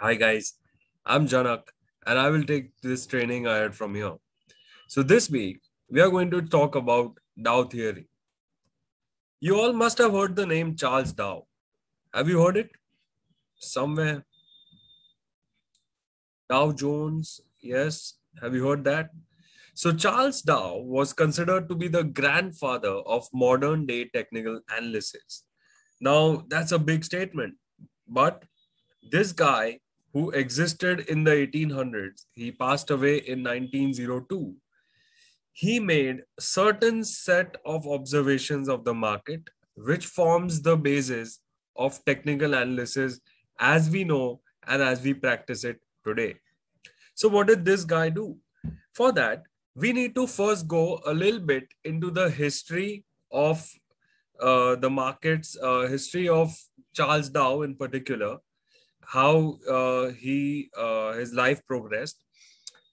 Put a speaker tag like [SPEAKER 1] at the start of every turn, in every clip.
[SPEAKER 1] Hi guys, I'm Janak and I will take this training ahead from here. So this week we are going to talk about Dow theory. You all must have heard the name Charles Dow. Have you heard it? Somewhere. Dow Jones, yes. Have you heard that? So Charles Dow was considered to be the grandfather of modern day technical analysis. Now that's a big statement, but this guy who existed in the 1800s, he passed away in 1902. He made certain set of observations of the market, which forms the basis of technical analysis as we know and as we practice it today. So what did this guy do? For that, we need to first go a little bit into the history of uh, the markets, uh, history of Charles Dow in particular, how uh, he uh, his life progressed,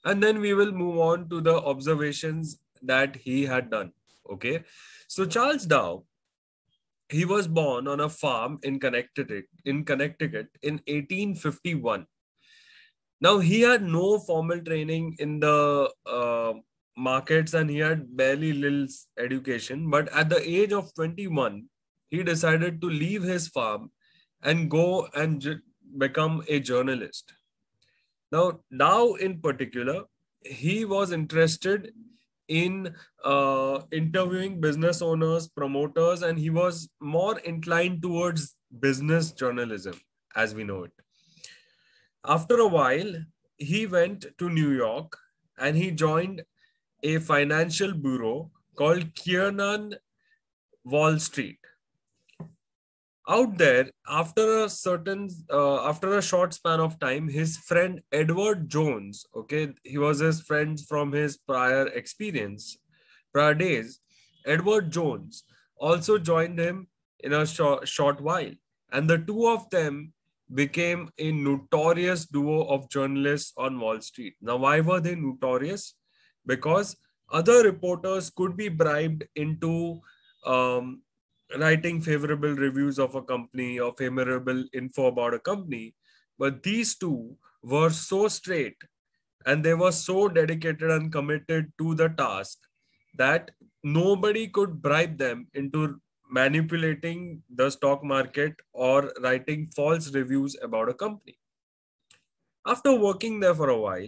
[SPEAKER 1] and then we will move on to the observations that he had done. Okay, so Charles Dow, he was born on a farm in Connecticut in Connecticut in 1851. Now he had no formal training in the uh, markets and he had barely little education. But at the age of 21, he decided to leave his farm and go and become a journalist. Now, Dow in particular, he was interested in uh, interviewing business owners, promoters, and he was more inclined towards business journalism as we know it. After a while, he went to New York and he joined a financial bureau called Kiernan Wall Street. Out there, after a certain, uh, after a short span of time, his friend Edward Jones, okay, he was his friend from his prior experience, prior days. Edward Jones also joined him in a short, short while, and the two of them became a notorious duo of journalists on Wall Street. Now, why were they notorious? Because other reporters could be bribed into um, writing favorable reviews of a company or favorable info about a company. But these two were so straight and they were so dedicated and committed to the task that nobody could bribe them into manipulating the stock market or writing false reviews about a company. After working there for a while,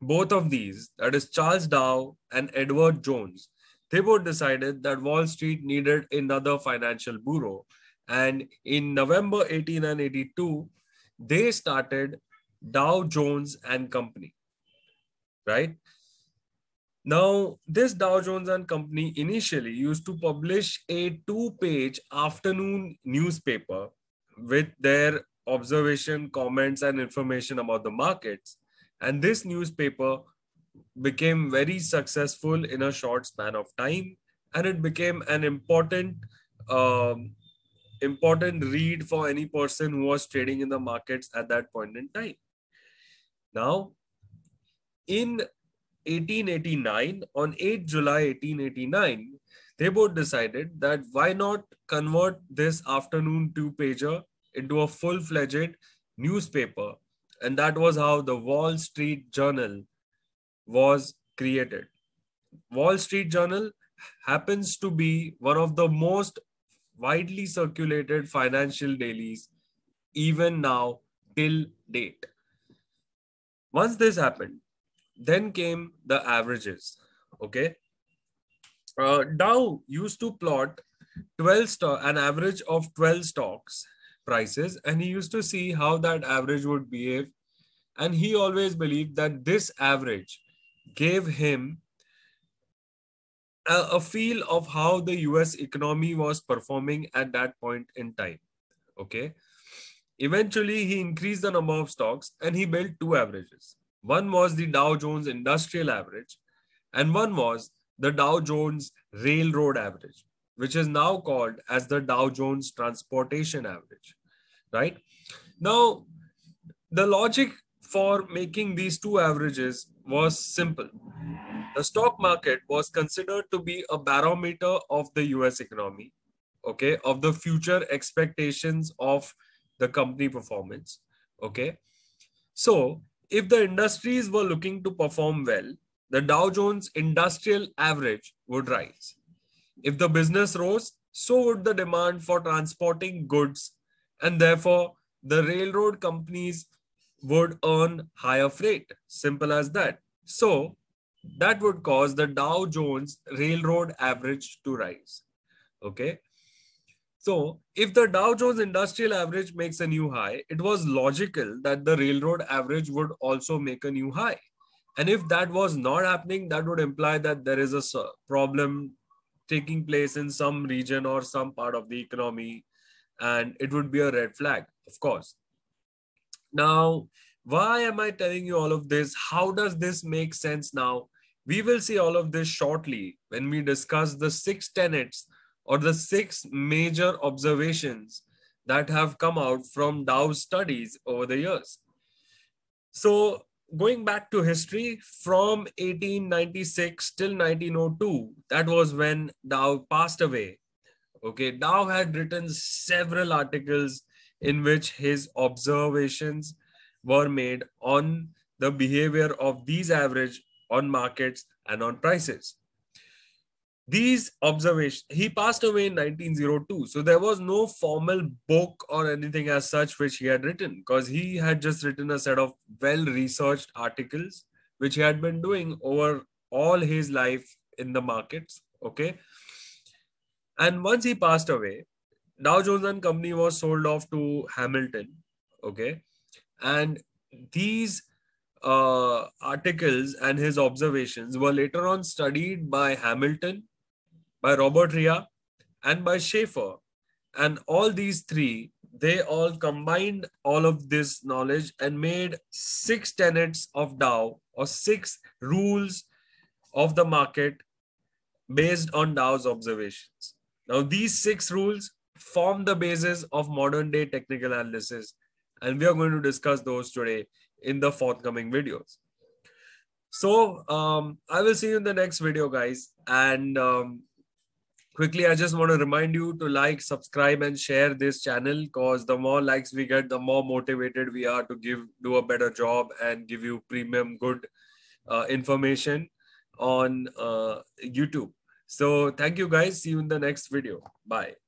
[SPEAKER 1] both of these, that is Charles Dow and Edward Jones, they both decided that Wall Street needed another financial bureau. And in November 1882, they started Dow Jones and Company. Right? Now, this Dow Jones and Company initially used to publish a two-page afternoon newspaper with their observation, comments, and information about the markets. And this newspaper became very successful in a short span of time, and it became an important um, important read for any person who was trading in the markets at that point in time. Now, in 1889, on 8 July 1889, they both decided that why not convert this afternoon two pager into a full fledged newspaper. And that was how the Wall Street Journal was created. Wall Street Journal happens to be one of the most widely circulated financial dailies, even now till date. Once this happened, then came the averages. Okay. Uh, Dow used to plot 12 stock, an average of 12 stocks prices, and he used to see how that average would behave. And he always believed that this average gave him a, a feel of how the US economy was performing at that point in time. Okay. Eventually, he increased the number of stocks and he built two averages. One was the Dow Jones Industrial Average, and one was the Dow Jones Railroad Average, which is now called as the Dow Jones Transportation Average. Right now, the logic for making these two averages was simple. The stock market was considered to be a barometer of the US economy, okay, of the future expectations of the company performance Okay. So if the industries were looking to perform well, the Dow Jones Industrial Average would rise. If the business rose, so would the demand for transporting goods, and therefore the railroad companies would earn higher freight. Simple as that. So that would cause the Dow Jones Railroad Average to rise. Okay. So, if the Dow Jones Industrial Average makes a new high, it was logical that the railroad average would also make a new high. And if that was not happening, that would imply that there is a problem taking place in some region or some part of the economy, and it would be a red flag, of course. Now, why am I telling you all of this? How does this make sense now? We will see all of this shortly when we discuss the six tenets or the six major observations that have come out from Dow's studies over the years. So, going back to history from 1896 till 1902, that was when Dow passed away. Okay, Dow had written several articles in which his observations were made on the behavior of these average on markets and on prices. These observations he passed away in 1902 so there was no formal book or anything as such which he had written because he had just written a set of well researched articles which he had been doing over all his life in the markets okay? And once he passed away dow jones and company was sold off to hamilton okay and these uh, articles and his observations were later on studied by hamilton by Robert Rhea, and by Schaefer. And all these three, they all combined all of this knowledge and made six tenets of Dow or six rules of the market based on Dow's observations. Now, these six rules form the basis of modern day technical analysis, and we are going to discuss those today in the forthcoming videos. So, um, I will see you in the next video, guys. And um, quickly i just want to remind you to like subscribe and share this channel because the more likes we get the more motivated we are to give do a better job and give you premium good uh, information on uh, youtube. So thank you guys. See you in the next video. Bye